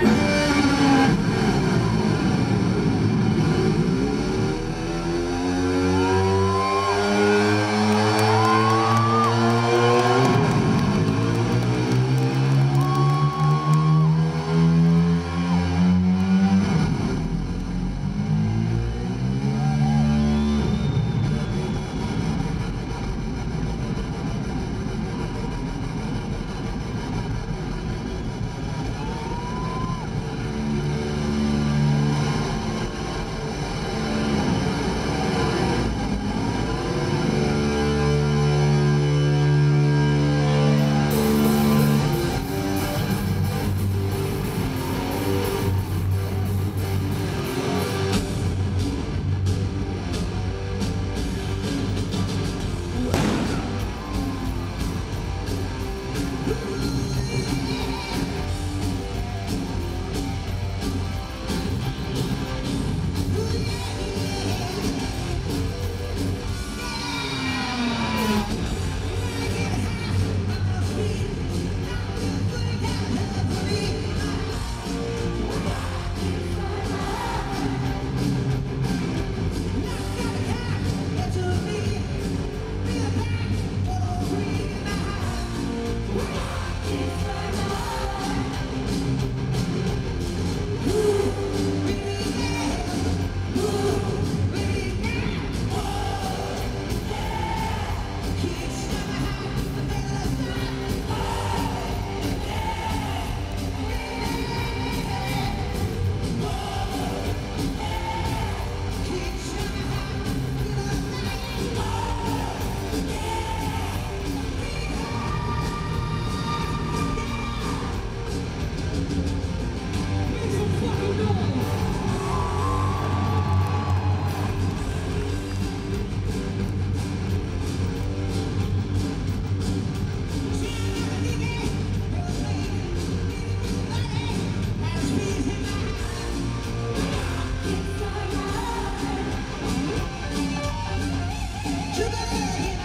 Woo! Chile!